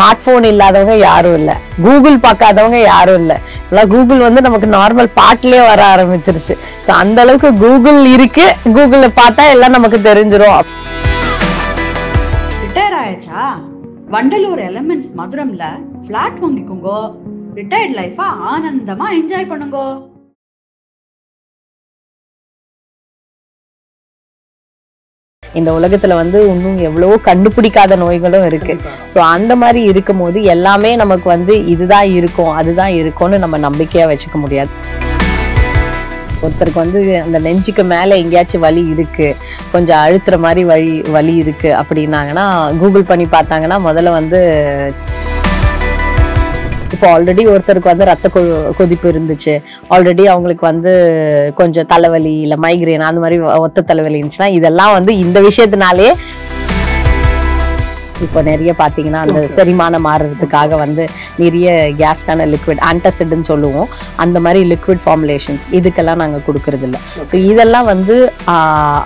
Smart phone இல்லாதவங்க யாரும் இல்ல. கூகுள் பார்க்காதவங்க யாரும் இல்ல. எல்லாம் கூகுள் வந்து நமக்கு நார்மல் பாட்டிலே வர ஆரம்பிச்சிருச்சு. அந்த அளவுக்கு கூகுள் இருக்கு. கூகுள்ல பார்த்தா எல்லாம் நமக்கு தெரிஞ்சிரும். ரிட்டையர் ஆயாச்சா? வண்டலூர் எலமெண்ட்ஸ் மதுரம்ல ஃபிளாட் வாங்கிக்கோங்க. ரிட்டையர்ட் லைஃபா ஆனந்தமா என்ஜாய் பண்ணுங்க. இந்த உலகத்துல வந்து இன்னும் எவ்வளவோ கண்டுபிடிக்காத நோய்களும் இருக்கு. சோ அந்த மாதிரி இருக்கும்போது எல்லாமே நமக்கு வந்து இதுதான் இருக்கும் அதுதான் இருக்கும்னு நம்ம நம்பிக்கையா வச்சுக்க முடியாது. ஒருத்தருக்கு வந்து அந்த நெஞ்சுக்கு மேல எங்கேயாச்சும் வலி இருக்கு கொஞ்சம் அழுத்துற மாதிரி வலி வலி இருக்கு அப்படின்னாங்கன்னா கூகுள் பண்ணி பார்த்தாங்கன்னா முதல்ல வந்து இப்போ ஆல்ரெடி ஒருத்தருக்கு வந்து ரத்த கொ- கொதிப்பு இருந்துச்சு. ஆல்ரெடி அவங்களுக்கு வந்து கொஞ்சம் தலைவலி இல்ல மைக்ரேன் அந்த மாதிரி ஒத்த தலைவலி இருந்துச்சுன்னா இதெல்லாம் வந்து இந்த விஷயத்தினாலே இப்போ நிறைய பாத்தீங்கன்னா அந்த செரிமானம் மாறுறதுக்காக வந்து நிறைய கேஸ்க்கான லிக்விட் ஆன்டாசிட்னு சொல்லுவோம். அந்த மாதிரி லிக்விட் ஃபார்முலேஷன்ஸ் இதுக்கெல்லாம் நாங்க கொடுக்கறது இல்ல. ஸோ இதெல்லாம் வந்து ஆஹ்,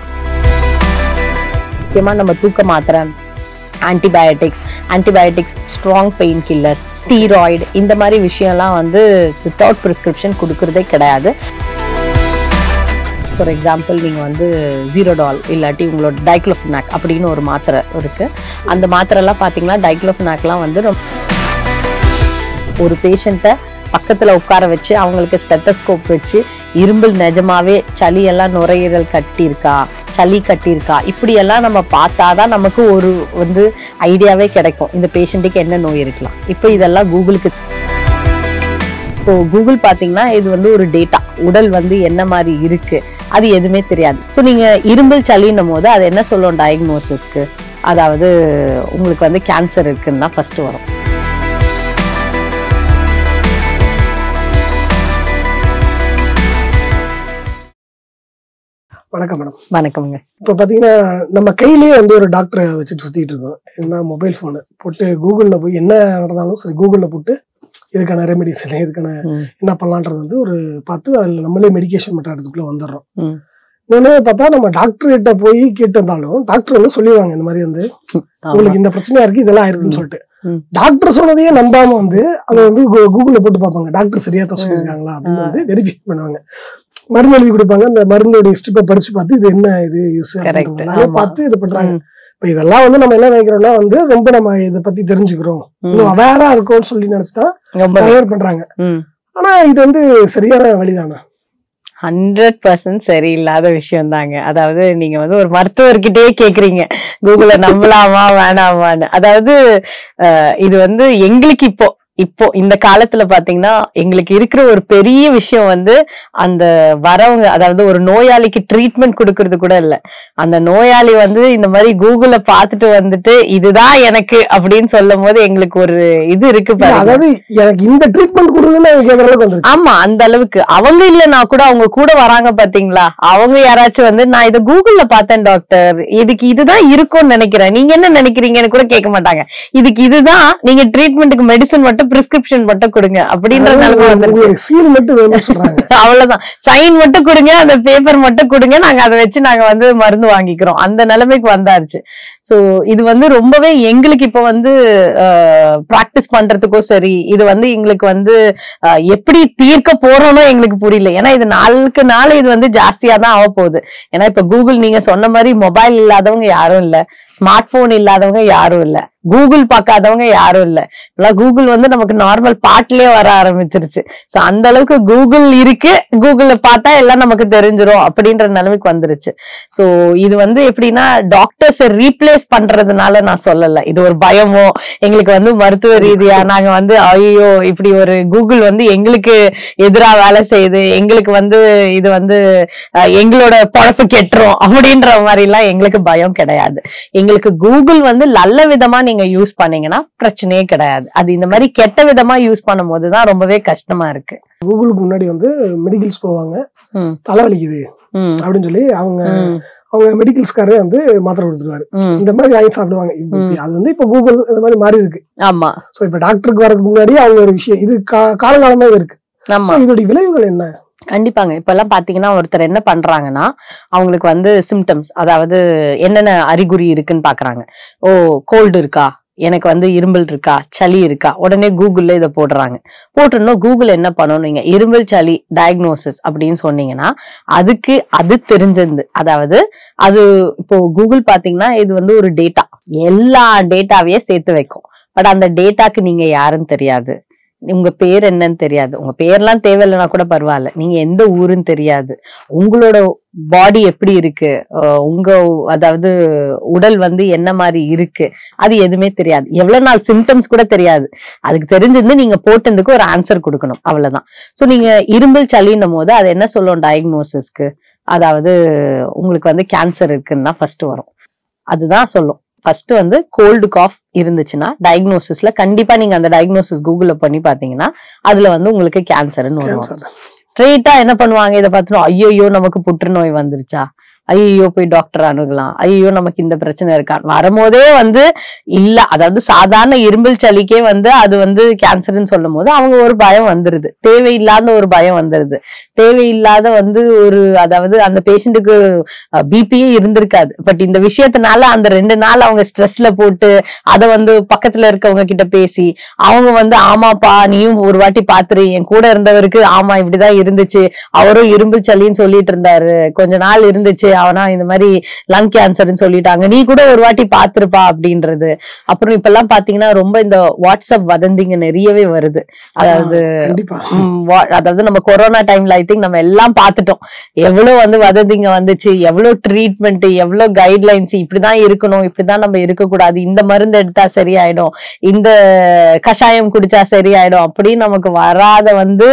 முக்கியமா நம்ம தூக்க மாத்திரை antibiotics antibiotics strong pain killers steroid இந்த மாதிரி விஷயம்லாம் வந்து வித்தவுட் ப்ரிஸ்கிரிப்ஷன் கொடுக்கறதே கிடையாது. ஃபார் எக்ஸாம்பிள் நீங்கள் வந்து ஜீரோடால் இல்லாட்டி உங்களோட டைக்ளோஃபினாக் அப்படின்னு ஒரு மாத்திரை இருக்குது அந்த மாத்திரைலாம் பார்த்தீங்கன்னா டைக்ளோஃபினாக்லாம் வந்து ரொம்ப ஒரு பேஷண்ட்டை பக்கத்தில் உட்கார வச்சு அவங்களுக்கு ஸ்டெத்தஸ்கோப் வச்சு இரும்பல் நிஜமாவே சளியெல்லாம் நுரையீரல் கட்டியிருக்கா? சளி கட்டியிருக்கா? இப்படியெல்லாம் நம்ம பார்த்தா தான் நமக்கு ஒரு வந்து ஐடியாவே கிடைக்கும். இந்த பேஷண்ட்டுக்கு என்ன நோய் இருக்கலாம். இப்போ இதெல்லாம் கூகுளுக்கு இப்போ கூகுள் பார்த்தீங்கன்னா இது வந்து ஒரு டேட்டா. உடல் வந்து என்ன மாதிரி இருக்கு? அது எதுவுமே தெரியாது. ஸோ நீங்கள் இரும்பல் சளின்னும் போது அது என்ன சொல்லும்? டயக்னோசிஸ்க்கு அதாவது உங்களுக்கு வந்து கேன்சர் இருக்குன்னு தான் ஃபஸ்ட்டு வரும். வணக்கம் மேடம் வணக்கம்ங்க இப்போ பார்த்தீங்கன்னா நம்ம கையிலேயே வந்து ஒரு டாக்டரை வச்சுட்டு சுத்திட்டு இருக்கோம் என்ன மொபைல் ஃபோனு போட்டு கூகுளில் போய் என்ன நடந்தாலும் சரி கூகுளில் போட்டு இதுக்கான ரெமெடிஸ் இல்லை இதுக்கான. என்ன பண்ணலான்றது வந்து ஒரு பார்த்து அதில் நம்மளே மெடிகேஷன் பண்ணுறதுக்குள்ளே வந்துடுறோம் ம். இன்னொன்று பார்த்தா நம்ம டாக்டர் கிட்ட போய் கேட்டு வந்தாலும் டாக்டர் வந்து சொல்லிடுவாங்க இந்த மாதிரி வந்து. உங்களுக்கு இந்த பிரச்சனையா இருக்கு இதெல்லாம் இருக்குன்னு சொல்லிட்டு. டாக்டர் சொன்னதையே நம்பாம வந்து அதை வந்து கூகுள்ல போட்டு பார்ப்பாங்க டாக்டர் சரியா தான் சொல்லியிருக்காங்களா அப்படின்னு. வந்து வெரிஃபை பண்ணுவாங்க மருந்து எழுதி கொடுப்பாங்க. அந்த மருந்தோடைய ஸ்ட்ரிப்பை படிச்சு பார்த்து இது என்ன இது யூஸ். பார்த்து இது பண்றாங்க. இப்ப இதெல்லாம் வந்து நம்ம என்ன நினைக்கிறோம்னா வந்து ரொம்ப நம்ம இதை பத்தி தெரிஞ்சுக்கிறோம். இன்னும் அவேரா இருக்கோம்னு சொல்லி நினைச்சுதான் பேர் பண்றாங்க. ஆனா இது வந்து சரியான வழிதானா? ஹண்ட்ரட் பர்சன்ட் சரியில்லாத விஷயம் தாங்க அதாவது நீங்க வந்து ஒரு மருத்துவர்கிட்டயே கேக்குறீங்க. கூகுள நம்பலாமா வேணாமான்னு. அதாவது இது வந்து எங்களுக்கு இப்போ இப்போ இந்த காலத்துல பாத்தீங்கன்னா எங்களுக்கு இருக்கிற ஒரு பெரிய விஷயம் வந்து அந்த வரவங்க அதாவது ஒரு நோயாளிக்கு ட்ரீட்மெண்ட் கொடுக்கறது கூட இல்ல. அந்த நோயாளி வந்து இந்த மாதிரி கூகுள பாத்துட்டு வந்துட்டு இதுதான் எனக்கு அப்படின்னு சொல்லும் போது எங்களுக்கு ஒரு இது இருக்கு அதாவது எனக்கு இந்த ட்ரீட்மெண்ட் கொடுங்கன்னு ஆமா அந்த அளவுக்கு. அவங்க இல்லைன்னா கூட அவங்க கூட வராங்க பாத்தீங்களா? அவங்க யாராச்சும் வந்து நான் இத கூகுள்ல பார்த்தேன் டாக்டர் இதுக்கு இதுதான் இருக்கும்னு நினைக்கிறேன். நீங்க என்ன நினைக்கிறீங்கன்னு கூட கேட்க மாட்டாங்க. இதுக்கு இதுதான் நீங்க ட்ரீட்மெண்ட்டுக்கு மெடிசன் மட்டும் பிரிஸ்கிரிப்ஷன் மட்டும் கொடுங்க. அப்படின்ற நிலைமை வந்துருச்சு. உங்களுடைய சீல் மட்டும் வேணும்னு சொல்றாங்க. அவ்வளவுதான். சைன் மட்டும் கொடுங்க அந்த பேப்பர் மட்டும் கொடுங்க நாங்க அதை வச்சு நாங்க வந்து மருந்து வாங்கிக்கிறோம். அந்த நிலைமைக்கு வந்தாச்சு. சோ இது வந்து ரொம்பவே எங்களுக்கு இப்ப வந்து பிராக்டிஸ் பண்றதுக்கும் சரி இது வந்து எங்களுக்கு வந்து எப்படி தீர்க்க போறோம்னு எங்களுக்கு புரியல. ஏன்னா இது நாளுக்கு நாள் இது வந்து ஜாஸ்தியா தான் ஆக போகுது. ஏன்னா இப்ப கூகுள் நீங்க சொன்ன மாதிரி மொபைல் இல்லாதவங்க யாரும் இல்ல ஸ்மார்ட் போன் இல்லாதவங்க யாரும் இல்ல. கூகுள் பார்க்காதவங்க யாரும் இல்லை. இப்பெல்லாம் கூகுள் வந்து நமக்கு நார்மல் பாட்டிலே வர ஆரம்பிச்சிருச்சு. ஸோ அந்த அளவுக்கு கூகுள் இருக்கு. கூகுளில் பார்த்தா எல்லாம் நமக்கு தெரிஞ்சிரும் அப்படின்ற நிலைமைக்கு வந்துருச்சு. ஸோ இது வந்து எப்படின்னா டாக்டர்ஸை ரீப்ளேஸ் பண்றதுனால நான் சொல்லலை. இது ஒரு பயமோ எங்களுக்கு வந்து மருத்துவ ரீதியா நாங்க வந்து ஐயோ இப்படி ஒரு கூகுள் வந்து எங்களுக்கு எதிரா வேலை செய்யுது. எங்களுக்கு வந்து இது வந்து எங்களோட பொழப்பு கெட்டுரும் அப்படின்ற மாதிரி எல்லாம் எங்களுக்கு பயம் கிடையாது. எங்களுக்கு கூகுள் வந்து நல்ல விதமா நீங்க யூஸ் பண்ணீங்கன்னா பிரச்சனையே கிடையாது. அது இந்த மாதிரி கெட்ட விதமா யூஸ் பண்ணும்போது தான் ரொம்பவே கஷ்டமா இருக்கு. கூகுளுக்கு முன்னாடி வந்து மெடிக்கல்ஸ் போவாங்க. தலைவலிக்குது அப்படின்னு சொல்லி அவங்க அவங்க மெடிக்கல்ஸ்காரே வந்து மாத்திரை கொடுத்துருவாரு. இந்த மாதிரி வாங்கி சாப்பிடுவாங்க. அது வந்து இப்ப கூகுள் இந்த மாதிரி மாறி இருக்கு. ஆமா. சோ இப்ப டாக்டருக்கு வரதுக்கு முன்னாடி அவங்க ஒரு விஷயம். இது கா- காலங்காலமாவே இருக்கு. இதோட விளைவுகள் என்ன? கண்டிப்பாங்க. இப்பெல்லாம் பார்த்தீங்கன்னா பாத்தீங்கன்னா ஒருத்தர் என்ன பண்றாங்கன்னா அவங்களுக்கு வந்து சிம்டம்ஸ் அதாவது என்னென்ன அறிகுறி இருக்குன்னு பாக்குறாங்க. ஓ கோல்டு இருக்கா? எனக்கு வந்து இரும்பல் இருக்கா? சளி இருக்கா? உடனே கூகுள்ல இதை போடுறாங்க. போட்டுருந்தோம் கூகுள் என்ன பண்ணணும் இரும்பல் சளி டயக்னோசிஸ் அப்படின்னு சொன்னீங்கன்னா அதுக்கு அது தெரிஞ்சிருந்து அதாவது அது இப்போ கூகுள் பாத்தீங்கன்னா இது வந்து ஒரு டேட்டா எல்லா டேட்டாவையும் சேர்த்து வைக்கும். பட் அந்த டேட்டாக்கு நீங்க யாருன்னு தெரியாது. உங்க பேர் என்னன்னு தெரியாது. உங்க பேர்லாம் தேவையில்லைன்னா கூட பரவாயில்ல. நீங்க எந்த ஊருன்னு தெரியாது. உங்களோட பாடி எப்படி இருக்கு? உங்க அதாவது உடல் வந்து என்ன மாதிரி இருக்கு? அது எதுவுமே தெரியாது. எவ்வளவு நாள் சிம்டம்ஸ் கூட தெரியாது. அதுக்கு தெரிஞ்சிருந்து நீங்க போட்டதுக்கு ஒரு ஆன்சர் கொடுக்கணும். அவ்வளவுதான். சோ நீங்க இரும்பல் சளின்னும் போது அது என்ன சொல்லும் டயக்னோசிஸ்க்கு அதாவது உங்களுக்கு வந்து கேன்சர் இருக்குன்னு தான் ஃபர்ஸ்ட் வரும். அதுதான் சொல்லும். ஃபர்ஸ்ட் வந்து கோல்டு காஃப் இருந்துச்சுன்னா டயக்னோசிஸ்ல கண்டிப்பா நீங்க அந்த டயக்னோசிஸ் கூகுள்ல பண்ணி பாத்தீங்கன்னா அதுல வந்து உங்களுக்கு கேன்சர்னு வரும். கேன்சர் ஸ்ட்ரெயிட்டா என்ன பண்ணுவாங்க? இதை பார்த்துட்டு ஐயோ நமக்கு புற்றுநோய் வந்துருச்சா? ஐயோ போய் டாக்டர் அணுகலாம். ஐயோ நமக்கு இந்த பிரச்சனை இருக்கா? வரும்போதே வந்து இல்ல. அதாவது சாதாரண இரும்பல் சளிக்கே வந்து அது வந்து கேன்சர்னு சொல்லும் போது அவங்க ஒரு பயம் வந்துருது. தேவையில்லாத ஒரு பயம் வந்துருது. தேவையில்லாத வந்து ஒரு அதாவது அந்த பேஷண்ட்டுக்கு பிபியே இருந்திருக்காது. பட் இந்த விஷயத்தினால அந்த ரெண்டு நாள் அவங்க ஸ்ட்ரெஸ்ல போட்டு அதை வந்து பக்கத்துல இருக்கவங்க கிட்ட பேசி அவங்க வந்து ஆமாப்பா நீயும் ஒரு வாட்டி பாத்துரு. என் கூட இருந்தவருக்கு ஆமா இப்படிதான் இருந்துச்சு. அவரும் இரும்பு சளின்னு சொல்லிட்டு இருந்தாரு. கொஞ்ச நாள் இருந்துச்சு. அவனா இந்த மாதிரி லங் கேன்சர்னு சொல்லிட்டாங்க. நீ கூட ஒரு வாட்டி பாத்துருப்பா அப்படின்றது. அப்புறம் இப்பெல்லாம் பாத்தீங்கன்னா ரொம்ப இந்த வாட்ஸ்அப் வதந்திங்க நிறையவே வருது. அதாவது அதாவது நம்ம கொரோனா டைம்ல ஐ திங்க் நம்ம எல்லாம் பார்த்துட்டோம். எவ்வளவு வந்து வதந்திங்க வந்துச்சு எவ்வளவு ட்ரீட்மெண்ட் எவ்வளவு கைட்லைன்ஸ் இப்படிதான் இருக்கணும் இப்படிதான் நம்ம இருக்கக்கூடாது. இந்த மருந்து எடுத்தா சரியாயிடும். இந்த கஷாயம் குடிச்சா சரியாயிடும். அப்படின்னு நமக்கு வராத வந்து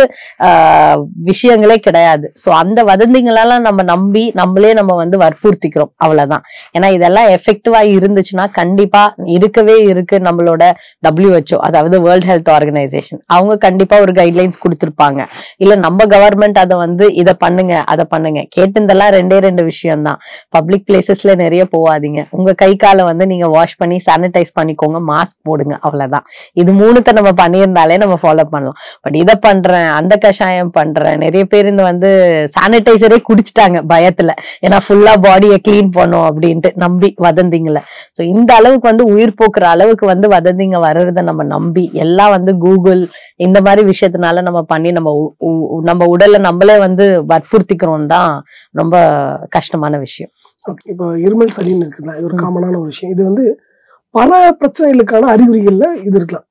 விஷயங்களே கிடையாது. சோ அந்த வதந்திங்களெல்லாம் நம்ம நம்பி நம்மளே நம்ம வந்து வற்புறுத்திக்கிறோம். அவ்வளவுதான். ஏன்னா இதெல்லாம் எஃபெக்டிவா இருந்துச்சுன்னா கண்டிப்பா இருக்கவே இருக்கு நம்மளோட டபிள்யூஹெச்ஓ அதாவது வேர்ல்ட் ஹெல்த் ஆர்கனைசேஷன் அவங்க கண்டிப்பா ஒரு கைட்லைன்ஸ் கொடுத்துருப்பாங்க. இல்ல நம்ம கவர்மெண்ட் அதை வந்து இதை பண்ணுங்க அதை பண்ணுங்க. கேட்டிருந்தெல்லாம் ரெண்டே ரெண்டு விஷயம் தான் பப்ளிக் பிளேசஸ்ல நிறைய போகாதீங்க. உங்க கை காலை வந்து நீங்க வாஷ் பண்ணி சானிடைஸ் பண்ணிக்கோங்க மாஸ்க் போடுங்க. அவ்வளவுதான். இது மூணுத்தை நம்ம பண்ணியிருந்தாலே நம்ம ஃபாலோ பண்ணலாம். பட் இதை பண்றேன் அந்த கஷாயம் பண்றேன். நிறைய பேர் இந்த வந்து சானிடைசரே குடிச்சிட்டாங்க பயத்துல. ஏன்னா ஃபுல்லா பாடியை க்ளீன் பண்ணும் அப்படின்ட்டு நம்பி வதந்திங்கள சோ இந்த அளவுக்கு வந்து உயிர் போக்குற அளவுக்கு வந்து வதந்திங்க வர்றத நம்ம நம்பி எல்லாம் வந்து கூகுள் இந்த மாதிரி விஷயத்தினால நம்ம பண்ணி நம்ம நம்ம உடல்ல நம்மளே வந்து வற்புறுத்திக்கிறோம் தான் ரொம்ப கஷ்டமான விஷயம். ஓகே இப்போ இருமல் சளின்னு இருக்குல்ல இது ஒரு. காமனான ஒரு விஷயம். இது வந்து பல பிரச்சனைகளுக்கான அறிகுறிகள்ல இது இருக்கலாம்.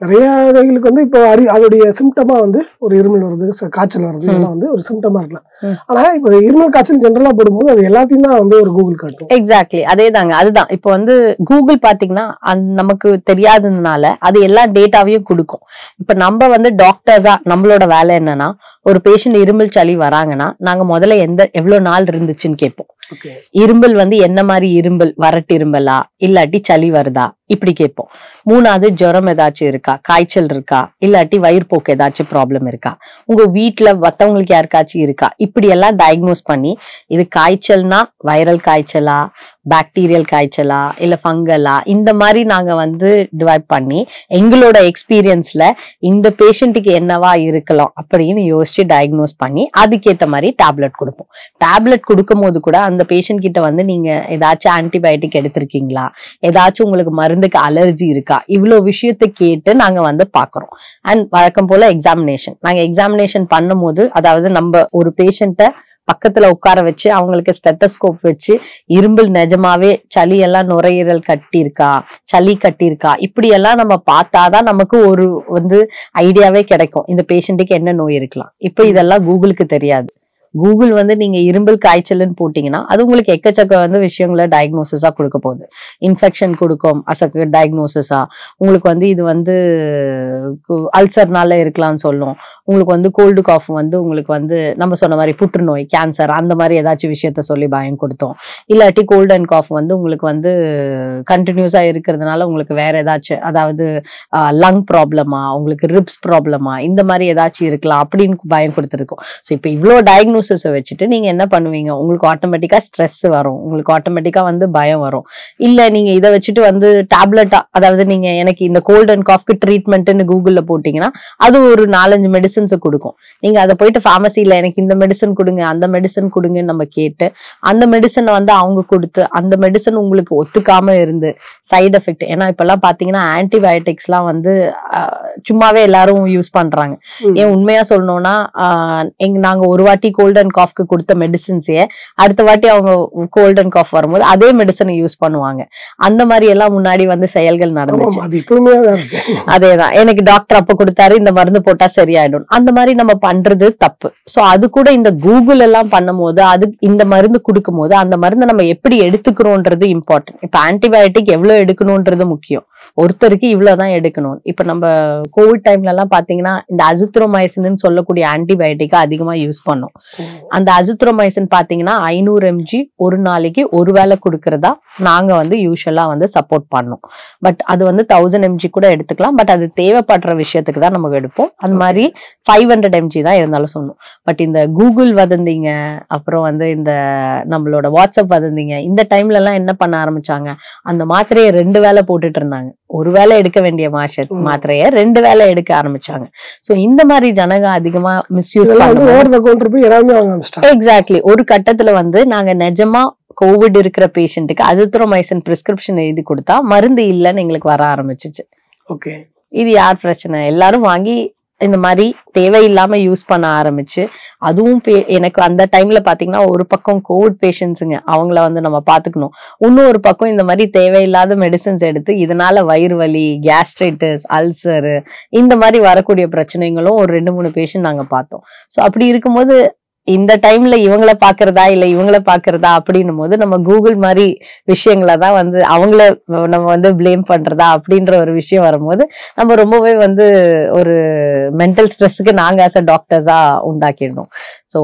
நிறைய வகைகளுக்கு வந்து இப்போ அறி அதோடைய சிம்டமா வந்து ஒரு இருமல் வருது காய்ச்சல் வருது இதெல்லாம் வந்து ஒரு சிம்டமா இருக்கலாம். ம். ஆனா இப்போ இருமல் காய்ச்சல் ஜென்ரலா போடும்போது அது எல்லாத்தையும் தான் வந்து ஒரு கூகுள் காட்டும். எக்ஸாக்ட்லி அதேதாங்க. அதுதான். இப்போ வந்து கூகுள் பாத்தீங்கன்னா அந்த நமக்கு தெரியாததுனால அது எல்லா டேட்டாவையும் கொடுக்கும். இப்ப நம்ம வந்து டாக்டர்ஸா நம்மளோட வேலை என்னன்னா ஒரு பேஷண்ட் இருமல் சளி வராங்கன்னா நாங்க முதல்ல எந்த எவ்வளவு நாள் இருந்துச்சுன்னு கேட்போம். இரும்பல் வந்து என்ன மாதிரி இரும்பல்? வரட்டு இரும்பலா? இல்லாட்டி சளி வருதா? இப்படி கேட்போம். மூணாவது ஜுரம் ஏதாச்சும் இருக்கா? காய்ச்சல் இருக்கா? இல்லாட்டி வயிற்போக்கு ஏதாச்சும் ப்ராப்ளம் இருக்கா? உங்க வீட்டுல மத்தவங்களுக்கு யாருக்காச்சும் இருக்கா? இப்படி எல்லாம் டயக்னோஸ் பண்ணி இது காய்ச்சல்னா வைரல் காய்ச்சலா? பாக்டீரியல் காய்ச்சலா இல்ல ஃபங்கலா இந்த மாதிரி நாங்க வந்து டிவைட் பண்ணி எங்களோட எக்ஸ்பீரியன்ஸ்ல இந்த பேஷண்ட்டுக்கு என்னவா இருக்கலாம் அப்படின்னு யோசிச்சு டயக்னோஸ் பண்ணி அதுக்கேத்த மாதிரி டேப்லெட் கொடுப்போம். டேப்லெட் கொடுக்கும் போது கூட அந்த பேஷண்ட் கிட்ட வந்து நீங்க ஏதாச்சும் ஆன்டிபயோட்டிக் எடுத்திருக்கீங்களா? ஏதாச்சும் உங்களுக்கு மருந்துக்கு அலர்ஜி இருக்கா? இவ்வளவு விஷயத்தை கேட்டு நாங்க வந்து பாக்குறோம். அண்ட் வழக்கம் போல எக்ஸாமினேஷன் நாங்க எக்ஸாமினேஷன் பண்ணும்போது அதாவது நம்ம ஒரு பேஷண்ட்டை பக்கத்துல உட்கார வச்சு அவங்களுக்கு ஸ்டெத்தஸ்கோப் வச்சு இரும்பல் நிஜமாவே சளி எல்லாம் நுரையீரல் கட்டியிருக்கா சளி கட்டியிருக்கா இப்படி எல்லாம் நம்ம பார்த்தாதான் நமக்கு ஒரு வந்து ஐடியாவே கிடைக்கும். இந்த பேஷண்ட்டுக்கு என்ன நோய் இருக்கலாம். இப்போ இதெல்லாம் கூகுளுக்கு தெரியாது. கூகுள் வந்து நீங்க இரும்பல் காய்ச்சல்னு போட்டீங்கன்னா அது உங்களுக்கு எக்கச்சக்க வந்து விஷயங்களை டயக்னோசிஸா கொடுக்க போகுது. இன்ஃபெக்ஷன் கொடுக்கும் அசக்க டயக்னோசிஸா உங்களுக்கு வந்து இது வந்து அல்சர்னால இருக்கலாம்னு சொல்லும். உங்களுக்கு வந்து கோல்டு காஃப் வந்து உங்களுக்கு வந்து நம்ம சொன்ன மாதிரி புற்றுநோய் கேன்சர் அந்த மாதிரி ஏதாச்சும் விஷயத்த சொல்லி பயம் கொடுத்தோம். இல்லாட்டி கோல்டு அண்ட் காஃப் வந்து உங்களுக்கு வந்து கண்டினியூஸா இருக்கிறதுனால உங்களுக்கு வேற ஏதாச்சும் அதாவது லங் ப்ராப்ளமா உங்களுக்கு ரிப்ஸ் ப்ராப்ளமா இந்த மாதிரி ஏதாச்சும் இருக்கலாம் அப்படின்னு பயம் கொடுத்துருக்கோம். ஸோ இப்போ இவ்வளோ டயக்னோஸ் டயக்னோசிஸை வச்சுட்டு நீங்க என்ன பண்ணுவீங்க? உங்களுக்கு ஆட்டோமேட்டிக்கா ஸ்ட்ரெஸ் வரும். உங்களுக்கு ஆட்டோமேட்டிக்கா வந்து பயம் வரும். இல்ல நீங்க இதை வச்சுட்டு வந்து டேப்லெட்டா அதாவது நீங்க எனக்கு இந்த கோல்ட் அண்ட் காஃப்க்கு ட்ரீட்மெண்ட்னு கூகுள்ல போட்டீங்கன்னா அது ஒரு நாலஞ்சு மெடிசன்ஸ் கொடுக்கும். நீங்க அதை போயிட்டு ஃபார்மசில எனக்கு இந்த மெடிசன் கொடுங்க அந்த மெடிசன் கொடுங்கன்னு நம்ம கேட்டு அந்த மெடிசனை வந்து அவங்க கொடுத்து அந்த மெடிசன் உங்களுக்கு ஒத்துக்காம இருந்து சைடு எஃபெக்ட் ஏன்னா இப்பெல்லாம் பாத்தீங்கன்னா ஆன்டிபயோட்டிக்ஸ்லாம் வந்து சும்மாவே எல்லாரும் யூஸ் பண்றாங்க. ம். ஏன் உண்மையா சொல்லணும்னா ஆஹ், எங்க நாங்க ஒரு வாட்டி கோல்ட் அண்ட் காஃப்க்கு கொடுத்த மெடிசின்ஸே அடுத்த வாட்டி அவங்க கோல்ட் அண்ட் காஃப் வரும்போது அதே மெடிசனை யூஸ் பண்ணுவாங்க. அந்த மாதிரி எல்லாம் முன்னாடி வந்து செயல்கள் நடந்துச்சு. அதேதான். எனக்கு டாக்டர் அப்ப கொடுத்தாரு இந்த மருந்து போட்டா சரியாயிடும். அந்த மாதிரி நம்ம பண்றது தப்பு. சோ அது கூட இந்த கூகுள் எல்லாம் பண்ணும்போது அது இந்த மருந்து கொடுக்கும் போது அந்த மருந்தை நம்ம எப்படி எடுத்துக்கிறோன்றது இம்பார்ட்டன்ட் இப்ப ஆன்டிபயோட்டிக் எவ்வளவு எடுக்கணும்ன்றது முக்கியம். ஒருத்தருக்கு இவ்வளவுதான் எடுக்கணும். இப்ப நம்ம கோவிட் டைம்ல எல்லாம் பாத்தீங்கன்னா இந்த அசித்ரோமைசின் சொல்லக்கூடிய ஆன்டிபயோட்டிக்கை அதிகமா யூஸ் பண்ணோம். அந்த அசித்ரோமைசின் பாத்தீங்கன்னா ஐநூறு எம்ஜி ஒரு நாளைக்கு ஒரு வேளை கொடுக்கறதா நாங்க வந்து யூஸ்வலா வந்து சப்போர்ட் பண்ணோம். பட் அது வந்து தௌசண்ட் எம்ஜி கூட எடுத்துக்கலாம். பட் அது தேவைப்படுற விஷயத்துக்கு தான் நம்ம எடுப்போம். அந்த மாதிரி ஃபைவ் ஹண்ட்ரட் எம்ஜி தான் இருந்தாலும் சொல்லணும். பட் இந்த கூகுள் வதந்திங்க அப்புறம் வந்து இந்த நம்மளோட வாட்ஸ்அப் வதந்திங்க இந்த டைம்ல எல்லாம் என்ன பண்ண ஆரம்பிச்சாங்க? அந்த மாத்திரையை ரெண்டு வேளை போட்டுட்டு இருந்தாங்க. ஒரு வேளை எடுக்க வேண்டிய மாஷ. மாத்திரையை ரெண்டு வேளை எடுக்க ஆரம்பிச்சாங்க. சோ இந்த மாதிரி ஜனங்க அதிகமா மிஸ்யூஸ் எக்ஸாக்ட்லி ஒரு கட்டத்துல வந்து நாங்க நிஜமா கோவிட் இருக்கிற பேஷண்ட்டுக்கு அசித்ரோமைசின் பிரிஸ்கிரிப்ஷன் எழுதி கொடுத்தா மருந்து இல்லைன்னு எங்களுக்கு வர ஆரம்பிச்சிச்சு. ஓகே இது யார் பிரச்சனை? எல்லாரும் வாங்கி இந்த மாதிரி தேவையில்லாம யூஸ் பண்ண ஆரம்பிச்சு அதுவும் பே- எனக்கு அந்த டைம்ல பாத்தீங்கன்னா ஒரு பக்கம் கோவிட் பேஷண்ட்ஸுங்க அவங்கள வந்து நம்ம பாத்துக்கணும். இன்னும் ஒரு பக்கம் இந்த மாதிரி தேவையில்லாத மெடிசன்ஸ் எடுத்து இதனால வயிறு வலி கேஸ்ட்ரைட்டிஸ் அல்சரு இந்த மாதிரி வரக்கூடிய பிரச்சனைகளும் ஒரு ரெண்டு மூணு பேஷண்ட் நாங்க பார்த்தோம். ஸோ அப்படி இருக்கும்போது இந்த டைம்ல இவங்கள பாக்குறதா இல்ல இவங்கள பாக்குறதா அப்படின்னும் போது நம்ம கூகுள் மாதிரி விஷயங்களை தான் வந்து அவங்கள நம்ம வந்து ப்ளேம் பண்றதா அப்படின்ற ஒரு விஷயம் வரும்போது நம்ம ரொம்பவே வந்து ஒரு மென்டல் ஸ்ட்ரெஸ்ஸுக்கு நாங்க ஆஸ் அ டாக்டர்ஸா உண்டாக்கிடணும். ஸோ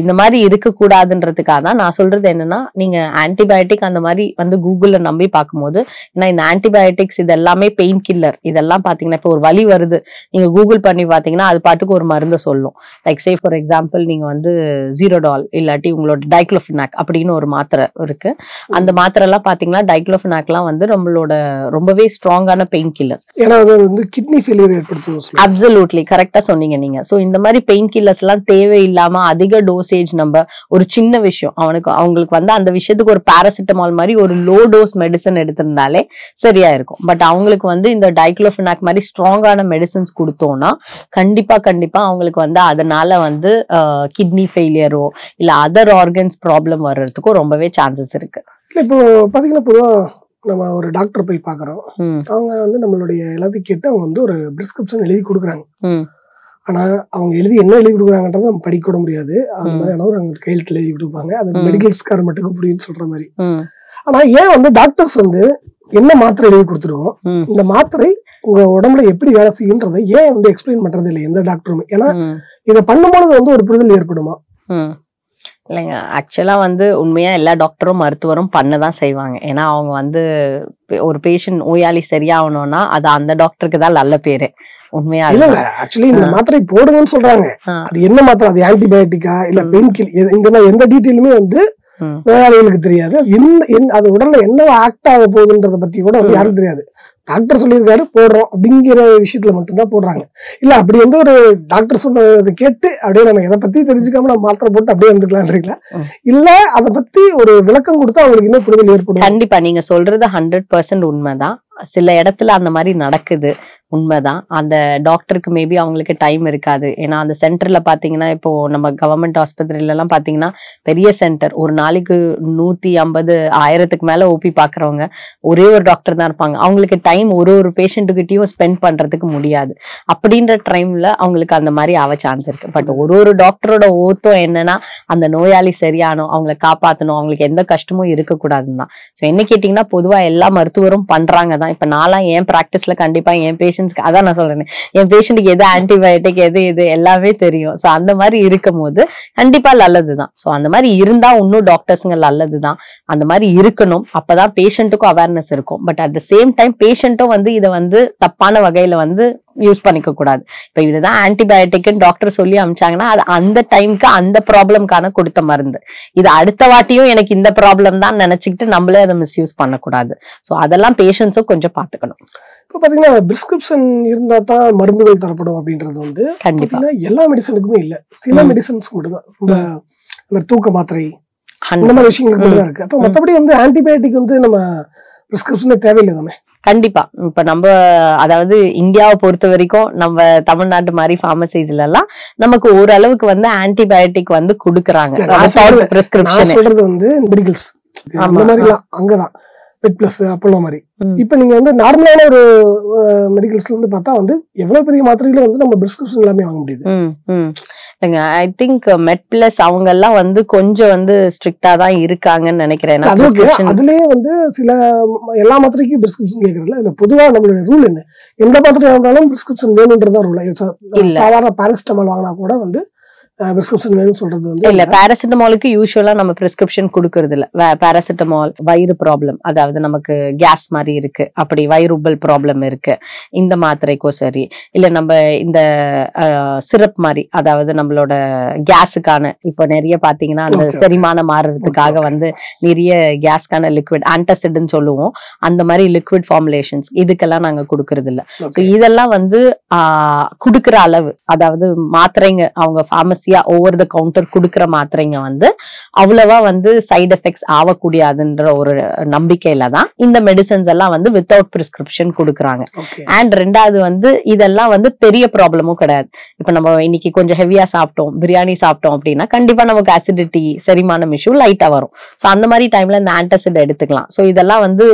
இந்த மாதிரி இருக்கக்கூடாதுன்றதுக்காக தான் நான் சொல்றது என்னன்னா நீங்க ஆன்டிபயோட்டிக் அந்த மாதிரி வந்து கூகுள்ல நம்பி பார்க்கும்போது ஏன்னா இந்த ஆன்டிபயோட்டிக்ஸ் இது எல்லாமே பெயின் கில்லர் இதெல்லாம் பாத்தீங்கன்னா இப்போ ஒரு வலி வருது. நீங்க கூகுள் பண்ணி பாத்தீங்கன்னா அது பாட்டுக்கு ஒரு மருந்தை சொல்லும். லைக் சே ஃபார் எக்ஸாம்பிள் நீங்க வந்து ஜீரோடால் இல்லாட்டி உங்களோட டைக்ளோஃபினாக் அப்படின்னு ஒரு மாத்திரை இருக்கு. அந்த மாத்திரை எல்லாம் பாத்தீங்கன்னா டைக்ளோஃபினாக்லாம் வந்து நம்மளோட ரொம்பவே ஸ்ட்ராங்கான பெயின் கில்லர் ஏன்னா அது வந்து கிட்னி ஃபெயிலியர் ஏற்படுத்தும். அப்சல்யூட்லி கரெக்டா சொன்னீங்க நீங்க. சோ இந்த மாதிரி பெயின் கில்லர்ஸ் எல்லாம் தேவையில்லாம அதிக டோசேஜ் நம்ம ஒரு சின்ன விஷயம் அவனுக்கு அவங்களுக்கு வந்து அந்த விஷயத்துக்கு ஒரு பாராசிட்டமால் மாதிரி ஒரு லோ டோஸ் மெடிசன் எடுத்திருந்தாலே சரியா இருக்கும். பட் அவங்களுக்கு வந்து இந்த டைக்ளோஃபினாக் மாதிரி ஸ்ட்ராங்கான மெடிசன்ஸ் கொடுத்தோம்னா கண்டிப்பா கண்டிப்பா அவங்களுக்கு வந்து அதனால வந்து கிட்னி ஃபெயிலியரோ இல்ல அதர் ஆர்கன்ஸ் ப்ராப்ளம் வர்றதுக்கும் ரொம்பவே சான்சஸ் இருக்கு. இல்ல இப்போ பாத்தீங்கன்னா பொதுவா நம்ம ஒரு டாக்டர் போய் பாக்குறோம். ம், அவங்க வந்து நம்மளுடைய எல்லாத்தையும் கேட்டு அவங்க வந்து ஒரு பிரிஸ்கிரிப்ஷன் எழுதி கொடுக்குறாங்க. ம், ஆனா அவங்க எழுதி என்ன எழுதி கொடுக்குறாங்கன்றத நம்ம படிக்க கூட முடியாது. அந்த. மாதிரி ஒரு அவங்க கையெழுத்து எழுதி கொடுப்பாங்க. அது ம். மெடிக்கல்ஸ்கார மட்டும் புரியுன்னு சொல்ற மாதிரி. ம், ஆனா ஏன் வந்து டாக்டர்ஸ் வந்து என்ன மாத்திரை எழுதி கொடுத்துருக்கோம்? இந்த மாத்திரை உங்க உடம்புல எப்படி வேலை செய்யுன்றதை ஏன் வந்து எக்ஸ்பிளைன் பண்றது இல்லை எந்த டாக்டருமே ஏன்னா. இதை பண்ணும்பொழுது வந்து ஒரு புரிதல் ஏற்படுமா. இல்லைங்க. ஆக்சுவலா வந்து உண்மையா எல்லா டாக்டரும் மருத்துவரும் பண்ணதான் செய்வாங்க. ஏன்னா அவங்க வந்து ஒரு பேஷண்ட் நோயாளி சரியாகணும்னா அது அந்த டாக்டருக்கு தான் நல்ல பேரு. உண்மையா இல்ல ஆக்சுவலி இந்த. மாத்திரை போடுங்கன்னு சொல்றாங்க. அது என்ன மாத்திரை? அது ஆன்டிபயோட்டிக்கா இல்ல. பெயின் கில் இந்த எந்த டீட்டெயிலுமே வந்து நோயாளிகளுக்கு தெரியாது. அது எந்த அது உடல்ல என்ன ஆக்ட் ஆக போகுதுன்றத பத்தி கூட வந்து ம். யாருக்கும் தெரியாது. டாக்டர் சொல்லியிருக்காரு போடுறோம் அப்படிங்கிற விஷயத்துல மட்டும்தான் போடுறாங்க. இல்ல அப்படி வந்து ஒரு டாக்டர் சொன்னதை கேட்டு அப்படியே நம்ம எதை பத்தி தெரிஞ்சுக்காம நம்ம மாத்திரை போட்டு அப்படியே வந்துக்கலாம்ன்றீங்களா. இல்ல அதை பத்தி ஒரு விளக்கம் கொடுத்தா அவங்களுக்கு இன்னும் புரிதல் ஏற்படும். கண்டிப்பா நீங்க சொல்றது ஹண்ட்ரட் பர்சன்ட் உண்மைதான். சில இடத்துல அந்த மாதிரி நடக்குது. உண்மைதான். அந்த டாக்டருக்கு மேபி அவங்களுக்கு டைம் இருக்காது. ஏன்னா அந்த சென்டர்ல பாத்தீங்கன்னா இப்போ நம்ம கவர்மெண்ட் ஆஸ்பத்திரியில எல்லாம் பாத்தீங்கன்னா பெரிய சென்டர் ஒரு நாளைக்கு நூத்தி ஐம்பது ஆயிரத்துக்கு மேல ஓபி பாக்குறவங்க ஒரே ஒரு டாக்டர் தான் இருப்பாங்க. அவங்களுக்கு டைம் ஒரு ஒரு பேஷண்ட்டுக்கிட்டையும் ஸ்பெண்ட் பண்றதுக்கு முடியாது. அப்படின்ற டைம்ல அவங்களுக்கு அந்த மாதிரி ஆக சான்ஸ் இருக்கு. பட் ஒரு ஒரு டாக்டரோட ஓத்தம் என்னன்னா அந்த நோயாளி சரியானோம் அவங்கள காப்பாத்தணும் அவங்களுக்கு எந்த கஷ்டமும் இருக்கக்கூடாதுன்னு தான். ஸோ என்ன கேட்டிங்கன்னா பொதுவா எல்லா மருத்துவரும் பண்றாங்க தான். இப்ப நான்லாம் என் ப்ராக்டிஸ்ல கண்டிப்பா என் பேஷண்ட் பேஷண்ட்ஸ்க்கு அதான் நான் சொல்றேன். என் பேஷண்ட்டுக்கு எது ஆன்டிபயோட்டிக் எது இது எல்லாமே தெரியும். ஸோ அந்த மாதிரி இருக்கும் போது கண்டிப்பா நல்லதுதான். ஸோ அந்த மாதிரி இருந்தா இன்னும் டாக்டர்ஸுங்க நல்லதுதான். அந்த மாதிரி இருக்கணும். அப்பதான் பேஷண்ட்டுக்கும் அவேர்னஸ் இருக்கும். But at the same time பேஷண்ட்டும் வந்து இதை வந்து தப்பான வகையில வந்து யூஸ் பண்ணிக்க கூடாது இப்ப இதுதான் ஆன்டிபயோட்டிக்னு டாக்டர் சொல்லி அமிச்சாங்கன்னா அது அந்த டைம்க்கு அந்த ப்ராப்ளம்கான கொடுத்த மருந்து. இது அடுத்த வாட்டியும் எனக்கு இந்த ப்ராப்ளம் தான் நினைச்சுக்கிட்டு நம்மளே அதை மிஸ்யூஸ் பண்ணக்கூடாது. ஸோ அதெல்லாம் பேஷண்ட்ஸும் கொஞ்சம் பாத்துக்கணும் இப்போ பாத்தீங்கன்னா பிரிஸ்கிரிப்ஷன் இருந்தா தான் மருந்துகள் தரப்படும் அப்படின்றது வந்து கண்டிப்பா. பாத்தீங்கன்னா எல்லா மெடிசனுக்குமே இல்ல. சில. மெடிசன்ஸ் மட்டும் தான் இந்த தூக்க மாத்திரை ஹண்ட்ரட். மாதிரி தான் இருக்கு. அப்போ ம். மத்தபடி வந்து ஆன்டிபயோட்டிக் வந்து நம்ம பிரிஸ்கிரிப்ஷனே தேவையில்லை தானே? கண்டிப்பா. இப்ப நம்ம அதாவது இந்தியாவை பொறுத்த வரைக்கும் நம்ம தமிழ்நாட்டு மாதிரி pharmacies-ல எல்லாம் நமக்கு ஓரளவுக்கு வந்து ஆன்டிபயோட்டிக் வந்து கொடுக்குறாங்க. சொல்றது- வந்து மெடிக்கல்ஸ் அங்கதான். பெட் பிளஸ் அப்போலோ மாதிரி. இப்போ நீங்க வந்து நார்மலான ஒரு மெடிக்கல்ஸ்ல இருந்து பார்த்தா வந்து எவ்வளவு பெரிய மாத்திரைகளும் வந்து நம்ம பிரிஸ்கிரிப்ஷன் எல்லாமே வாங்க முடியுது? இல்லைங்க ஐ திங்க் மெட் பிளஸ் அவங்க எல்லாம் வந்து கொஞ்சம் வந்து ஸ்ட்ரிக்டா தான் இருக்காங்கன்னு நினைக்கிறேன். அதுலயே வந்து சில எல்லா மாத்திரைக்கும் பிரிஸ்கிரிப்ஷன் கேட்கறதுல இல்ல பொதுவா நம்மளுடைய ரூல் என்ன? எந்த மாத்திரையா இருந்தாலும் பிரிஸ்கிரிப்ஷன் வேணுன்றதா ரூல். சாதாரண பாரஸ்டமால் வாங்கினா கூட வந்து பிரிஸ்கிரிப்ஷன் வேணும்னு சொல்றது வந்து இல்ல பேராசிட்டமாலுக்கு யூஸ்வலா நம்ம பிரிஸ்கிரிப்ஷன் கொடுக்கறது இல்ல. பேராசிட்டமால் வயிறு ப்ராப்ளம் அதாவது நமக்கு கேஸ் மாதிரி இருக்கு. அப்படி வயிறு உப்பல் ப்ராப்ளம் இருக்கு. இந்த மாத்திரைக்கோ சரி. இல்ல நம்ம இந்த சிரப் மாதிரி அதாவது நம்மளோட கேஸுக்கான இப்போ நிறைய பாத்தீங்கன்னா அந்த. செரிமானம் மாறுறதுக்காக. வந்து நிறைய கேஸ்க்கான லிக்விட் ஆன்டாசிட்னு சொல்லுவோம். அந்த மாதிரி லிக்விட் ஃபார்முலேஷன்ஸ் இதுக்கெல்லாம் நாங்க கொடுக்கறது இல்ல. இதெல்லாம் வந்து ஆஹ் குடுக்கிற அளவு அதாவது மாத்திரைங்க அவங்க ஃபார்மசியா ஓவர் த கவுண்டர் குடுக்கிற மாத்திரைங்க வந்து அவ்வளவா வந்து சைடு எஃபெக்ட்ஸ் ஆகக்கூடியாதுன்ற ஒரு நம்பிக்கையில தான் இந்த மெடிசன்ஸ் எல்லாம் வந்து வித்தவுட் பிரிஸ்கிரிப்ஷன் கொடுக்குறாங்க. அண்ட் ரெண்டாவது வந்து இதெல்லாம் வந்து பெரிய ப்ராப்ளமும் கிடையாது. இப்ப நம்ம இன்னைக்கு கொஞ்சம் ஹெவியா சாப்பிட்டோம் பிரியாணி சாப்பிட்டோம் அப்படின்னா கண்டிப்பா நமக்கு அசிடிட்டி செரிமானம் இஷ்யூ லைட்டா வரும். ஸோ அந்த மாதிரி டைம்ல இந்த ஆன்டாசிட் எடுத்துக்கலாம். ஸோ இதெல்லாம் வந்து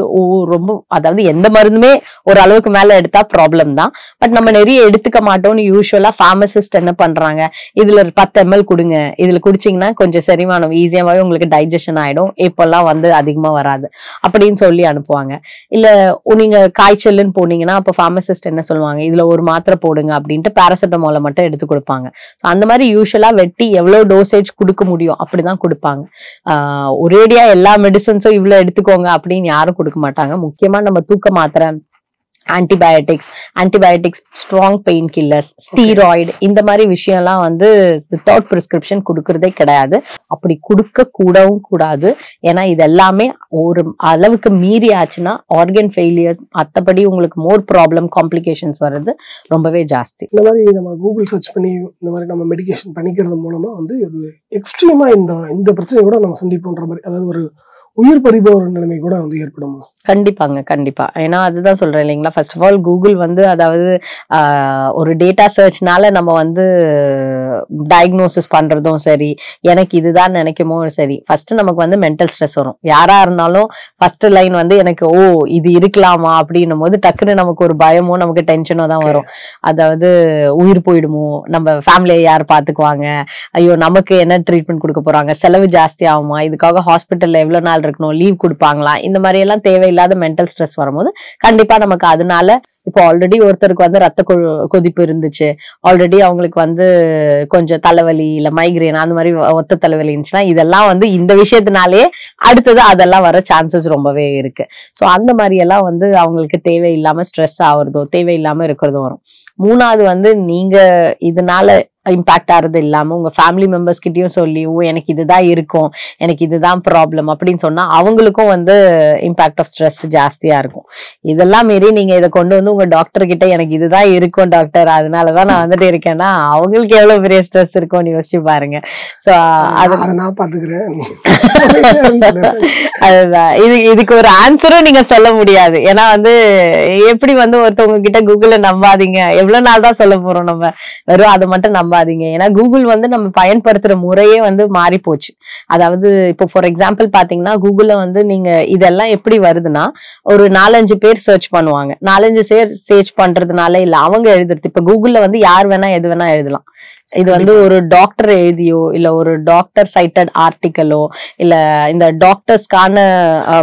ரொம்ப அதாவது எந்த மருந்துமே ஒரு அளவுக்கு மேல எடுத்தா ப்ராப்ளம் தான். பட் நம்ம நிறைய எடுத்துக்க மாட்டோம்னு யூஸ்வலா ஃபார்மசிஸ்ட் என்ன பண்றாங்க? இதுல பத்து எம்எல் கொடுங்க. இதுல குடிச்சீங்கன்னா கொஞ்சம் செரிமானம் ஈஸியாகவே உங்களுக்கு டைஜஷன் ஆயிடும். இப்பெல்லாம் வந்து அதிகமா வராது. அப்படின்னு சொல்லி அனுப்புவாங்க. இல்ல நீங்க காய்ச்சல்னு போனீங்கன்னா அப்போ ஃபார்மசிஸ்ட் என்ன சொல்லுவாங்க? இதுல ஒரு மாத்திரை போடுங்க அப்படின்ட்டு பாராசிட்டமாலை மட்டும் எடுத்து கொடுப்பாங்க. ஸோ அந்த மாதிரி யூஸ்வலா வெட்டி எவ்வளவு டோசேஜ் கொடுக்க முடியும்? அப்படிதான் கொடுப்பாங்க. ஆஹ் ஒரேடியா எல்லா மெடிசன்ஸும் இவ்வளோ எடுத்துக்கோங்க அப்படின்னு யாரும் கொடுக்க மாட்டாங்க. முக்கியமா நம்ம தூக்க மாத்திரை antibiotics antibiotics strong pain killers steroid இந்த மாதிரி விஷயம்லாம் வந்து வித்தவுட் பிரிஸ்கிரிப்ஷன் கொடுக்கறதே கிடையாது. அப்படி கொடுக்க கூடவும் கூடாது. ஏன்னா இது எல்லாமே ஒரு அளவுக்கு மீறி ஆச்சுன்னா ஆர்கன் ஃபெயிலியர்ஸ் மற்றபடி உங்களுக்கு மோர் ப்ராப்ளம் காம்ப்ளிகேஷன்ஸ் வர்றது ரொம்பவே ஜாஸ்தி. இந்த மாதிரி நம்ம கூகுள் சர்ச் பண்ணி இந்த மாதிரி நம்ம மெடிகேஷன் பண்ணிக்கிறது மூலமா வந்து ஒரு எக்ஸ்ட்ரீமா இந்த இந்த பிரச்சனை கூட நம்ம சந்திப்போன்ற மாதிரி அதாவது ஒரு உயிர் பறிப ஒரு நிலைமை கூட வந்து ஏற்படும்? கண்டிப்பாங்க கண்டிப்பா. ஏன்னா அதுதான் சொல்றேன் இல்லைங்களா? ஃபர்ஸ்ட் ஆஃப் ஆல் கூகுள் வந்து அதாவது ஒரு டேட்டா சர்ச்னால நம்ம வந்து டயக்னோசிஸ் பண்றதும் சரி எனக்கு இதுதான் நினைக்குமோ சரி. ஃபர்ஸ்ட் நமக்கு வந்து மென்டல் ஸ்ட்ரெஸ் வரும். யாரா இருந்தாலும் ஃபர்ஸ்ட் லைன் வந்து எனக்கு ஓ இது இருக்கலாமா? அப்படின்னும் போது டக்குன்னு நமக்கு ஒரு பயமோ நமக்கு டென்ஷனோ தான் வரும். அதாவது உயிர் போயிடுமோ? நம்ம ஃபேமிலியை யார் பாத்துக்குவாங்க? ஐயோ நமக்கு என்ன ட்ரீட்மெண்ட் கொடுக்க போறாங்க? செலவு ஜாஸ்தி ஆகுமா? இதுக்காக ஹாஸ்பிட்டல்ல எவ்வளவு நாள் இருக்கணும்? லீவ் கொடுப்பாங்களா? இந்த மாதிரி எல்லாம் தேவையில்லாத மென்டல் ஸ்ட்ரெஸ் வரும்போது கண்டிப்பா நமக்கு அதனால இப்போ ஆல்ரெடி ஒருத்தருக்கு வந்து ரத்த கொதிப்பு இருந்துச்சு. ஆல்ரெடி அவங்களுக்கு வந்து கொஞ்சம் தலைவலி இல்ல மைக்ரேன் அந்த மாதிரி ஒத்த தலைவலி இருந்துச்சுன்னா இதெல்லாம் வந்து இந்த விஷயத்தினாலேயே அடுத்தது அதெல்லாம் வர சான்சஸ் ரொம்பவே இருக்கு. ஸோ அந்த மாதிரி எல்லாம் வந்து அவங்களுக்கு தேவையில்லாம ஸ்ட்ரெஸ் ஆகுறதோ தேவையில்லாம இருக்கிறதோ வரும். மூணாவது வந்து நீங்க இதனால இம்பாக்ட் ஆறது இல்லாம உங்க ஃபேமிலி மெம்பர்ஸ் கிட்டயும் சொல்லி ஓ எனக்கு இதுதான் இருக்கும் எனக்கு இதுதான் ப்ராப்ளம் அப்படின்னு சொன்னா அவங்களுக்கும் வந்து இம்பாக்ட் ஆஃப் ஸ்ட்ரெஸ் ஜாஸ்தியா இருக்கும். இதெல்லாம் மீறி நீங்க இதை கொண்டு வந்து உங்க டாக்டர் கிட்ட எனக்கு இதுதான் இருக்கும் டாக்டர் அதனாலதான் நான் வந்துட்டு இருக்கேன்னா அவங்களுக்கு எவ்வளவு பெரிய ஸ்ட்ரெஸ் இருக்கும்னு யோசிச்சு பாருங்க. சோ அது நான் பாத்துக்கிறேன் அதுதான். இது இதுக்கு ஒரு ஆன்சரும் நீங்க சொல்ல முடியாது. ஏன்னா வந்து எப்படி வந்து ஒருத்தவங்க கிட்ட கூகுள நம்பாதீங்க. எவ்வளவு நாள் தான் சொல்ல போறோம் நம்ம. வெறும் அதை மட்டும் நம்பாதீங்க ஏன்னா கூகுள் வந்து நம்ம பயன்படுத்துற முறையே வந்து மாறி போச்சு அதாவது இப்போ ஃபார் எக்ஸாம்பிள் பாத்தீங்கன்னா கூகுள்ல வந்து நீங்க இதெல்லாம் எப்படி வருதுன்னா ஒரு நாலஞ்சு பேர் சர்ச் பண்ணுவாங்க. நாலஞ்சு பேர் சர்ச் பண்றதுனால இல்ல அவங்க எழுதுறது. இப்ப கூகுள்ல வந்து யார் வேணா எது வேணா எழுதலாம். இது வந்து ஒரு டாக்டர் எழுதியோ இல்ல ஒரு டாக்டர் சைட்டட் ஆர்டிக்கலோ இல்ல இந்த டாக்டர்ஸ்க்கான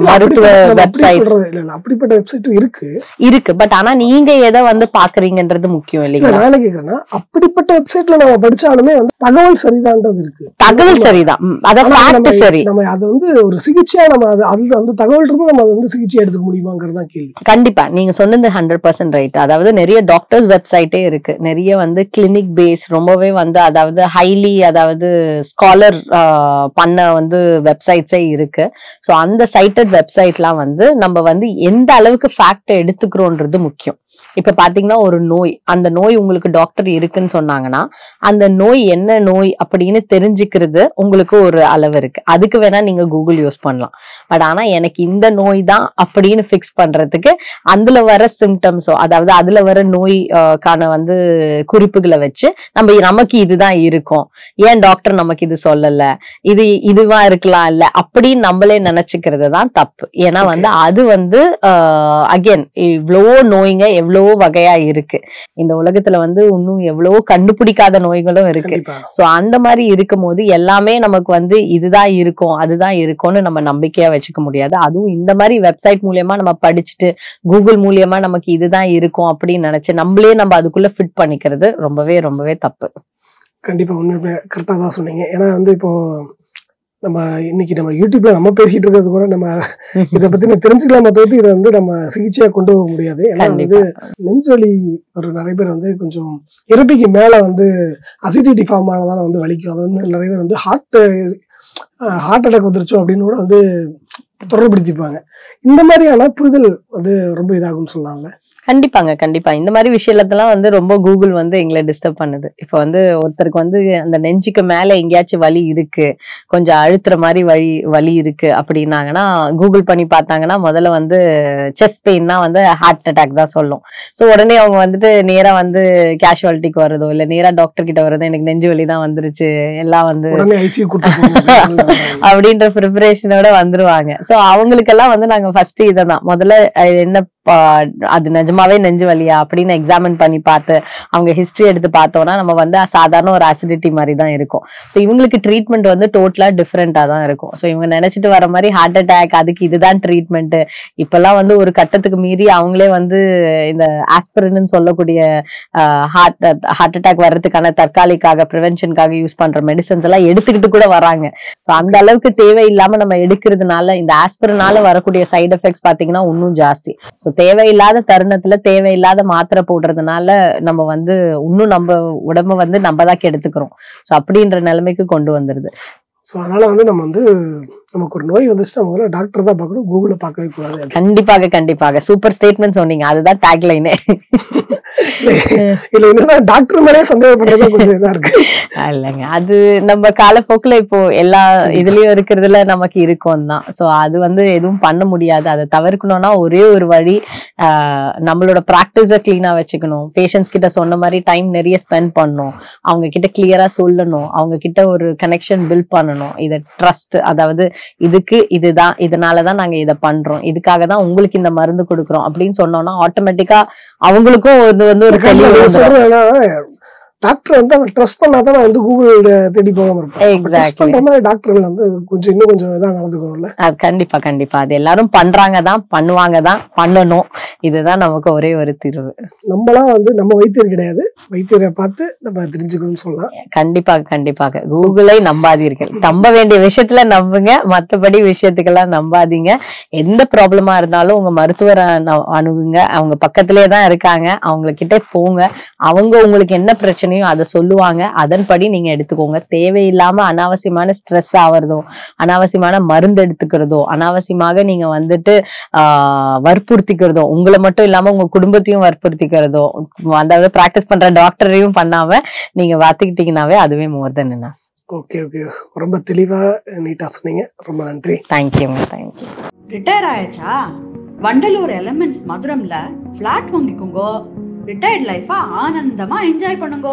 மருத்துவ வெப்சைட் அப்படிப்பட்ட வெப்சைட்டும் இருக்கு. இருக்கு. பட் ஆனா நீங்க எதை வந்து பாக்குறீங்கன்றது முக்கியம் இல்ல இல்லைங்களா? நான் கேக்குறேன்னா அப்படிப்பட்ட வெப்சைட்ல நம்ம படிச்சாலுமே வந்து தகவல் சரிதான்றது இருக்கு. தகவல் சரிதான். அத சரி. நம்ம அது வந்து ஒரு சிகிச்சையா நம்ம அது அந்த அந்த தகவல் இருந்து நம்ம அதை வந்து சிகிச்சை எடுத்துக்க முடியுமாங்கிறது தான் கேள்வி. கண்டிப்பா. நீங்க சொன்னது ஹண்ட்ரட் பர்சன்ட் ரைட் அதாவது நிறைய டாக்டர்ஸ் வெப்சைட்டே இருக்கு. நிறைய வந்து கிளினிக் பேஸ் ரொம்பவே வந்து அதாவது ஹைலி அதாவது ஸ்காலர் பண்ண வந்து வெப்சைட்ஸே இருக்கு. ஸோ அந்த சைட்டட் வெப்சைட்லாம் வந்து நம்ம வந்து எந்த அளவுக்கு ஃபேக்டை எடுத்துக்கிறோன்றது முக்கியம். இப்ப பாத்தீங்கன்னா ஒரு நோய். அந்த நோய் உங்களுக்கு டாக்டர் இருக்குன்னு சொன்னாங்கன்னா அந்த நோய் என்ன நோய் அப்படின்னு தெரிஞ்சுக்கிறது உங்களுக்கு ஒரு அளவு இருக்கு. அதுக்கு வேணா நீங்க கூகுள் யூஸ் பண்ணலாம். பட் ஆனா எனக்கு இந்த நோய் தான் அப்படின்னு ஃபிக்ஸ் பண்றதுக்கு அதுல வர சிம்டம்ஸோ அதாவது அதுல வர நோய் ஆஹ், கான வந்து குறிப்புகளை வச்சு நம்ம நமக்கு இதுதான் இருக்கும். ஏன் டாக்டர் நமக்கு இது சொல்லல? இது இதுவா இருக்கலாம் இல்ல? அப்படின்னு நம்மளே நினைச்சுக்கிறது தான் தப்பு. ஏன்னா. வந்து அது வந்து அகைன் இவ்வளவோ நோய்ங்க எவ்வளவோ வகையா இருக்கு. இந்த உலகத்துல வந்து இன்னும் எவ்வளவோ கண்டுபிடிக்காத நோய்களும் இருக்கு. சோ அந்த மாதிரி இருக்கும்போது எல்லாமே நமக்கு வந்து இதுதான் இருக்கும் அதுதான் இருக்கும்னு நம்ம நம்பிக்கையா வச்சுக்க முடியாது. அதுவும் இந்த மாதிரி வெப்சைட் மூலியமா நம்ம படிச்சுட்டு கூகுள் மூலியமா நமக்கு இதுதான் இருக்கும் அப்படின்னு நினைச்சு நம்மளே நம்ம அதுக்குள்ள ஃபிட் பண்ணிக்கிறது ரொம்பவே ரொம்பவே தப்பு. கண்டிப்பா உண்மையுமே கரெக்டா தான் சொன்னீங்க. ஏன்னா வந்து இப்போ நம்ம இன்னைக்கு நம்ம யூடியூப்ல நம்ம பேசிட்டு இருக்கிறது கூட நம்ம இதை பத்தி நம்ம தெரிஞ்சுக்கலாம தவிர்த்து இதை வந்து நம்ம சிகிச்சையா கொண்டு போக முடியாது. ஏன்னா வந்து நெஞ்சொலி ஒரு நிறைய பேர் வந்து கொஞ்சம் இறப்பிக்கு மேல வந்து அசிடிட்டி ஃபார்ம் ஆனதால வந்து வலிக்கும். அது வந்து நிறைய பேர் வந்து ஹார்ட் ஹார்ட் அட்டாக் வந்துருச்சோ அப்படின்னு கூட வந்து தொடர்படுத்திப்பாங்க இந்த மாதிரியான புரிதல் வந்து ரொம்ப இதாகும்னு சொல்லலாம்ல. கண்டிப்பாங்க கண்டிப்பா. இந்த மாதிரி விஷயத்தெல்லாம் வந்து ரொம்ப கூகுள் வந்து எங்களை டிஸ்டர்ப் பண்ணுது. இப்போ வந்து ஒருத்தருக்கு வந்து அந்த நெஞ்சுக்கு மேல எங்கேயாச்சும் வலி இருக்கு கொஞ்சம் அழுத்துற மாதிரி வலி வலி இருக்கு அப்படின்னாங்கன்னா கூகுள் பண்ணி பார்த்தாங்கன்னா முதல்ல வந்து செஸ்ட் பெயின்னா வந்து ஹார்ட் அட்டாக் தான் சொல்லும். ஸோ உடனே அவங்க வந்துட்டு நேரா வந்து கேஷுவாலிட்டிக்கு வரதோ இல்ல நேரா டாக்டர் கிட்ட வரதோ எனக்கு நெஞ்சு வலி தான் வந்துருச்சு எல்லாம் வந்து அப்படின்ற ப்ரிப்பரேஷனோட வந்துருவாங்க. சோ அவங்களுக்கெல்லாம் வந்து நாங்க ஃபர்ஸ்ட் இததான். முதல்ல அஹ், என்ன அது நிஜமாவே நெஞ்சு வலியா? அப்படின்னு எக்ஸாமின் பண்ணி பார்த்து அவங்க ஹிஸ்டரி எடுத்து பார்த்தோம்னா நம்ம வந்து சாதாரண ஒரு ஆசிடிட்டி மாதிரி தான் இருக்கும். ஸோ இவங்களுக்கு ட்ரீட்மெண்ட் வந்து டோட்டலா டிஃப்ரெண்டா தான் இருக்கும். ஸோ இவங்க நினைச்சிட்டு வர மாதிரி ஹார்ட் அட்டாக் அதுக்கு இதுதான் ட்ரீட்மெண்ட் இப்பெல்லாம் வந்து ஒரு கட்டத்துக்கு மீறி அவங்களே வந்து இந்த ஆஸ்பிரின்னு சொல்லக்கூடிய ஹார்ட் ஹார்ட் அட்டாக் வர்றதுக்கான தற்காலிக்காக ப்ரிவென்ஷனுக்காக யூஸ் பண்ற மெடிசன்ஸ் எல்லாம் எடுத்துக்கிட்டு கூட வராங்க. ஸோ அந்த அளவுக்கு தேவையில்லாம நம்ம எடுக்கிறதுனால இந்த ஆஸ்பிரினால வரக்கூடிய சைடு எஃபெக்ட்ஸ் பாத்தீங்கன்னா இன்னும் ஜாஸ்தி. ஸோ தேவையில்லாத தருணத்துல தேவையில்லாத மாத்திரை போடுறதுனால நம்ம வந்து இன்னும் நம்ம உடம்ப வந்து நம்ம தான் கெடுத்துக்கிறோம். ஸோ அப்படின்ற நிலைமைக்கு கொண்டு வந்துருது. ஸோ அதனால வந்து நம்ம வந்து நமக்கு ஒரு நோய் வந்துச்சுன்னா முதல்ல டாக்டர் தான் பார்க்கணும் கூகுளை பார்க்கவே கூடாது கண்டிப்பாக கண்டிப்பாக. சூப்பர் ஸ்டேட்மெண்ட் சொன்னீங்க. அதுதான் டேக்லைனே இல்ல என்னன்னா டாக்டர் மேலே சந்தேகப்படுறது கொஞ்சம் இதா இருக்கு. இல்லைங்க அது நம்ம காலப்போக்குல இப்போ எல்லா இதுலயும் இருக்கிறதுல நமக்கு இருக்கும் தான் சோ அது வந்து எதுவும் பண்ண முடியாது. அதை தவிர்க்கணும்னா ஒரே ஒரு வழி ஆஹ், நம்மளோட ப்ராக்டிஸ கிளீனா வச்சுக்கணும். பேஷண்ட்ஸ் கிட்ட சொன்ன மாதிரி டைம் நிறைய ஸ்பெண்ட் பண்ணணும். அவங்க கிட்ட கிளியரா சொல்லணும். அவங்க கிட்ட ஒரு கனெக்ஷன் பில்ட் பண்ணணும். இதை ட்ரஸ்ட் அதாவது இதுக்கு இதுதான் இதனாலதான் நாங்க இதை பண்றோம். இதுக்காக தான் உங்களுக்கு இந்த மருந்து கொடுக்குறோம் அப்படின்னு சொன்னோம்னா ஆட்டோமேட்டிக்கா அவங்களுக்கும் ஒரு இது வந்து ஒரு தெளிவு டாக்டர் வந்து அவன் ட்ரஸ்ட் பண்ணாதான் நான் வந்து கூகுள் தேடி போகாம இருப்பேன். ட்ரஸ்ட். பண்ற மாதிரி டாக்டர்கள் வந்து கொஞ்சம் இன்னும் கொஞ்சம் இதா நடந்துக்கணும்ல? அது கண்டிப்பா கண்டிப்பா. அது எல்லாரும் பண்றாங்க தான் பண்ணுவாங்க தான் பண்ணணும். இதுதான் நமக்கு ஒரே ஒரு தீர்வு. நம்மளாம் வந்து நம்ம வைத்தியர் கிடையாது. வைத்தியரை பார்த்து நம்ம தெரிஞ்சுக்கணும்னு சொல்லலாம். கண்டிப்பாக. கண்டிப்பாக கூகுளை நம்பாதீர்கள். நம்ப வேண்டிய விஷயத்துல நம்புங்க. மத்தபடி விஷயத்துக்கெல்லாம் நம்பாதீங்க. எந்த ப்ராப்ளமா இருந்தாலும் உங்க மருத்துவரை அணுகுங்க. அவங்க பக்கத்திலே தான் இருக்காங்க. அவங்க கிட்ட போங்க. அவங்க உங்களுக்கு என்ன பிரச்சனையோ அதை சொல்லுவாங்க. அதன்படி நீங்க எடுத்துக்கோங்க. தேவையில்லாம அனாவசியமான ஸ்ட்ரெஸ் ஆவறதோ அனாவசியமான மருந்து எடுத்துக்கிறதோ அனாவசியமாக நீங்க வந்துட்டு வற்புறுத்திக்கிறதோ உங்களை மட்டும் இல்லாம உங்க குடும்பத்தையும் வற்புறுத்திக்கிறதோ அதாவது பிராக்டிஸ் பண்ற டாக்டரையும் பண்ணாம நீங்க பாத்துக்கிட்டீங்கன்னாவே அதுவே மோர் தென் என்ன ஓகே ஓகே ரொம்ப தெளிவா நீட்டா சொன்னீங்க. ரொம்ப நன்றி. தேங்க்யூங்க தேங்க்யூ ரிட்டையர் ஆயாச்சா? வண்டலூர் எலமெண்ட்ஸ் மதுரம்ல ஃபிளாட் வாங்கிக்கோங்க. ரிட்டையர்ட் லைஃபா ஆனந்தமா என்ஜாய் பண்ணுங்க.